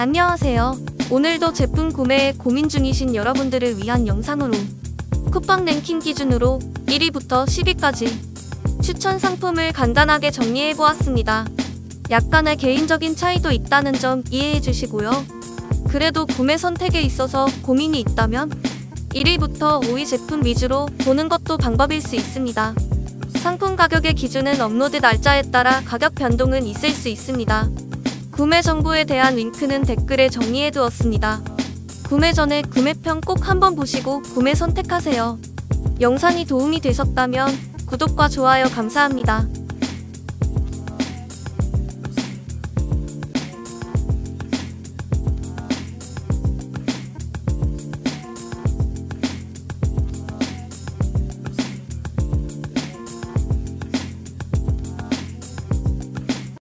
안녕하세요. 오늘도 제품 구매에 고민 중이신 여러분들을 위한 영상으로 쿠팡 랭킹 기준으로 1위부터 10위까지 추천 상품을 간단하게 정리해 보았습니다. 약간의 개인적인 차이도 있다는 점 이해해 주시고요. 그래도 구매 선택에 있어서 고민이 있다면 1위부터 5위 제품 위주로 보는 것도 방법일 수 있습니다. 상품 가격의 기준은 업로드 날짜에 따라 가격 변동은 있을 수 있습니다. 구매 정보에 대한 링크는 댓글에 정리해 두었습니다. 구매 전에 구매평 꼭 한번 보시고 구매 선택하세요. 영상이 도움이 되셨다면 구독과 좋아요 감사합니다.